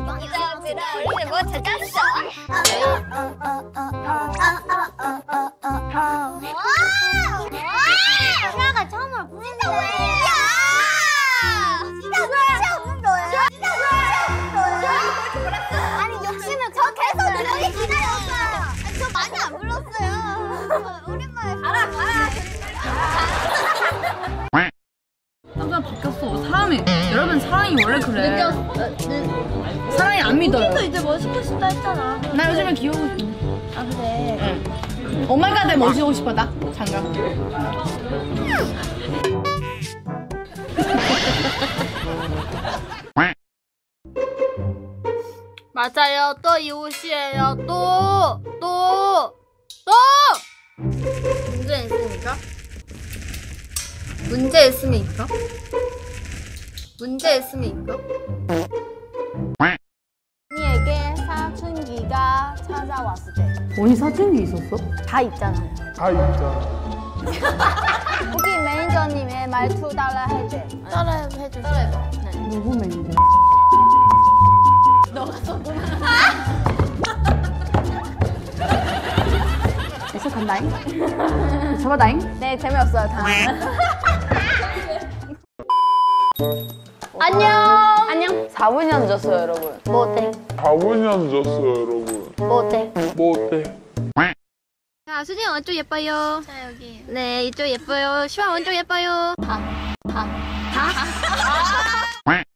우리는 뭐 찾았어? 시아가 처음으로 진짜 왜? 진짜 왜? 없는 거예요? 진짜 왜? 없는 거예요? 아니 욕심을 저 계속 누르게 기다렸어요. 아니, 저 많이 안 불렀어요. 오랜만에 가라 가라. 항상 바뀌었어. 사람이 여러분 사랑이 원래 그래. 믿어요. 이제 멋있고 싶다 했잖아. 나 요즘에 귀여우고 싶어. 아 그래. 오마이갓에 멋지고 싶어 나. 장갑. 맞아요. 또 이 옷이에요. 또, 또, 또! 문제 있습니까? 문제 있습니까? 문제 있습니까? 언니 사춘기 있었어? 있잖아요. 다 있잖아. 여기 매니저님의 말투 따라 해줘. 따라 해주세요. 따라 누구 매니저? 너가 있어 간다잉. 잡아다잉. 네 재미없어요 다. 안녕! 안녕. 4분이 늦었어요 여러분. 뭐 어때? 4분이 늦었어요, 여러분. 뭐 어때? 뭐 어때? 자, 수진 왼쪽 예뻐요. 자, 여기. 네, 이쪽 예뻐요. 시원 왼쪽 예뻐요. 다. 다. 다?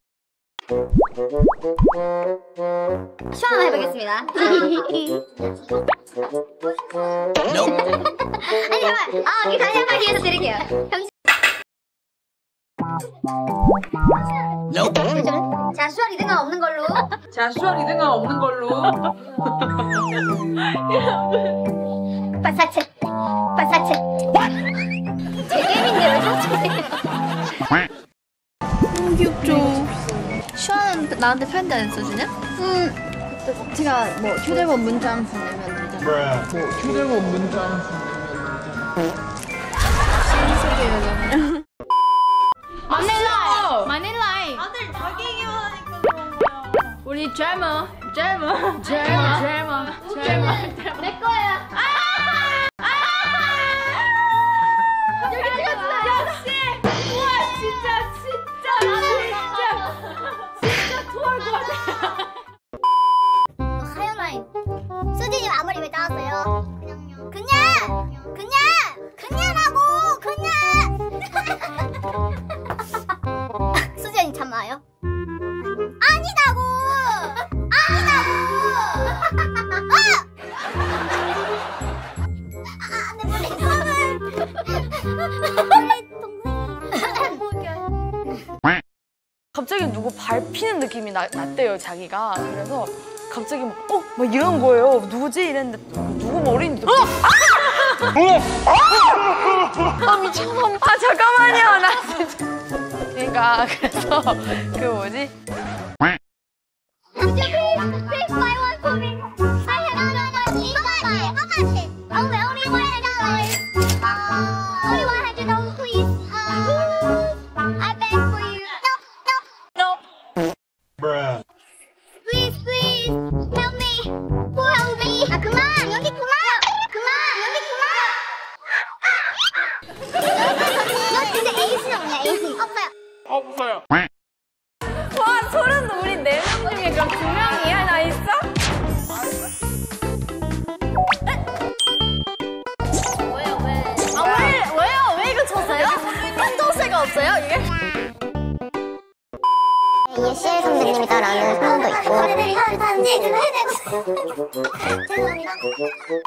시원 한번 해보겠습니다. 아니, 잠깐만. 아, 그 다시 한번 기회서 드릴게요. 잠시. 자, 수원 이등은 없는 걸로. 자 수학 2등은 없는 걸로. 바사체. 바사체. 제 게임인데 왜? 너무 귀엽죠? 시원은 나한테 편지 안 써주냐? 음, 제가 뭐 휴대폰 문자 한번 보내면 되잖아. 휴대폰 문자 마닐라. 제모 제모 제모 제모 제모. 내 거야. 하연라인. 수진이 앞머리 왜? 그냥요. 갑자기 누구 밟히는 느낌이 나, 났대요 자기가 그래서 갑자기 막 어? 막 이런 거예요 누구지? 이랬는데 누구 머리인지 어? 아! 아 미쳤나 아 잠깐만요 나 진짜 그러니까 그래서 그 뭐지? 없어요 이게? 예시엘 선배님이 따라하는 사람도 있고. 죄송합니다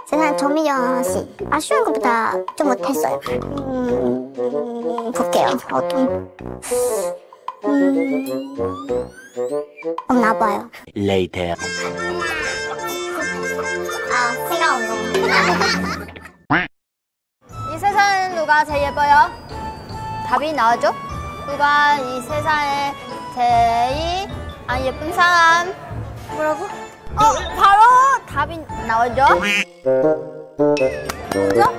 저는 조미경 씨. 아쉬운 것보다 좀 못했어요. 음, 음, 볼게요. 어떤. 음, 없나 봐요. Later. 아 제가 없네. 이 세상에는 누가 제일 예뻐요? 답이 나오죠? 누가 이 세상에 제일 안 예쁜 사람? 뭐라고? 어, 바로 답이 나오죠? 뭐죠?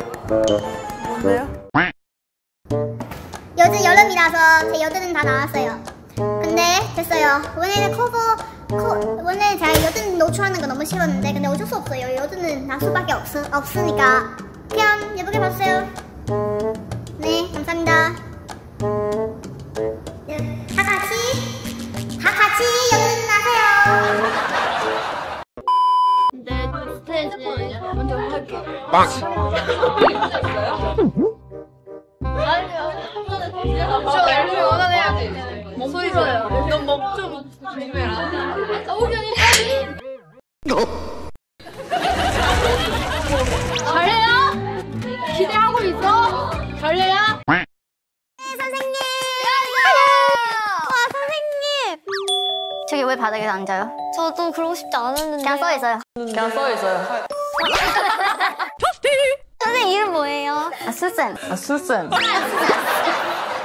뭔데요? 요즘 여름이라서 제 여드는 다 나왔어요. 근데 됐어요. 원래는 커버, 커, 원, 노출하는 거 너무 싫었는데 근데 어쩔 수 없어요. 여드는 날 수밖에 없, 없으니까 그냥 예쁘게 봐주세요. 네, 감사합니다. 네, 다 같이 다 같이 여드는 나세요. 목소리 좋아요. 너먹좀 조심해라. 잘해요? 왜 바닥에 앉아요? 저도 그러고 싶지 않았는데. 그냥 써 있어요. 그냥 써 있어요. 선생님 이름 뭐예요? 아, 수쌤. 아, 수쌤.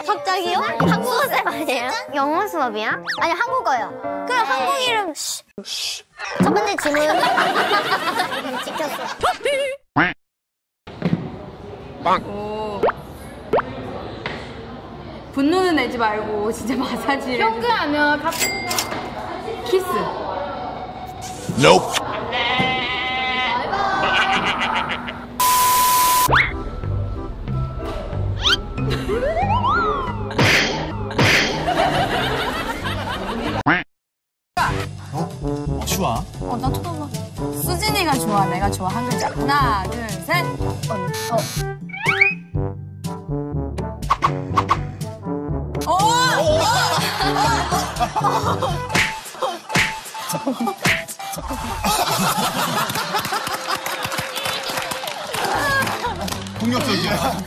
갑자기요? 한국어 쌤 아니에요? 영어 수업이야? 아니 한국어요. 그럼 한국 이름. 첫 번째 질문. 지켰어. 오. 분노는 내지 말고 진짜 마사지를. 평가하면 키스. Nope. 어, 슈아. 어, 나 쳐다봐. 수진이가 좋아, 내가 좋아. 한 글자. 하나, 둘, 셋. 어, 어.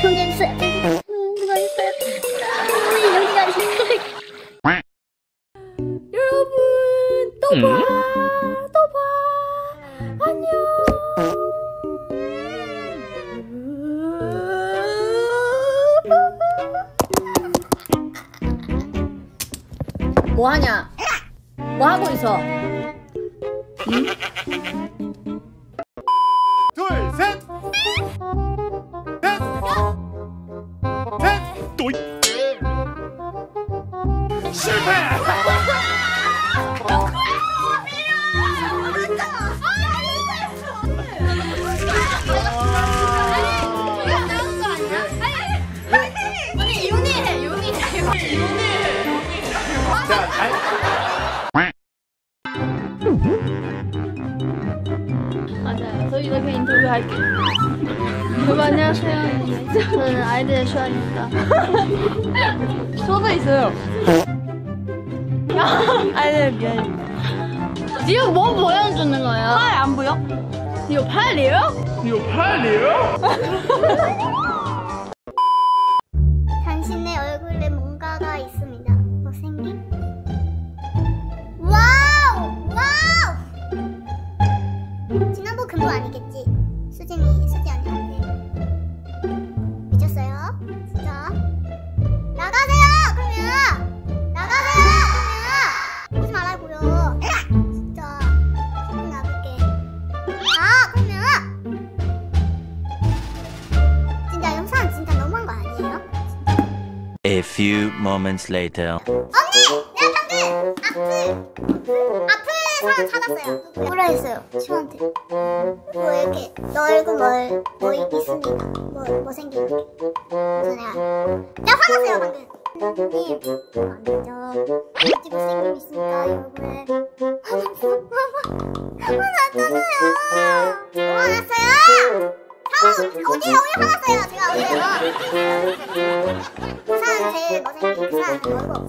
평균 수 음, 여기가 있어요. 여러분, 또 봐. 또 봐. 안녕. 뭐 하냐? 뭐 하고 있어? 둘, 맞아요. 저 이렇게 인터뷰 할게요. 여러분 안녕하세요. 저는 아이들의 슈아입니다. 저도 있어요. 아이들 미안해. 지금 뭐 보여주는 거예요? 팔안 보여? 이거 팔이에요? 이거 팔이에요? 당신의 얼굴에 뭔가가 있습니다. 못생김? 와우! 와우! 지난번 근무 아니겠지? 수진이, 수지 아니한테. Few moments later. 언니! 내가 방금 아픈 아픈 사람 찾았어요. 뭐라 했어요? 친구한테. 뭐 이렇게 넓고 멀, 뭐 있습니다. 뭐, 뭐 생기는 게. 그래서 내가, 내가 화났어요 방금. 님, 안 되죠. 이렇게 못생김 있으니까 여러분은. 화났잖아요. 화났어요! 어제 오늘 화났어요. 제가 어제. 부산 제일 못생긴 부산 얼굴 없어.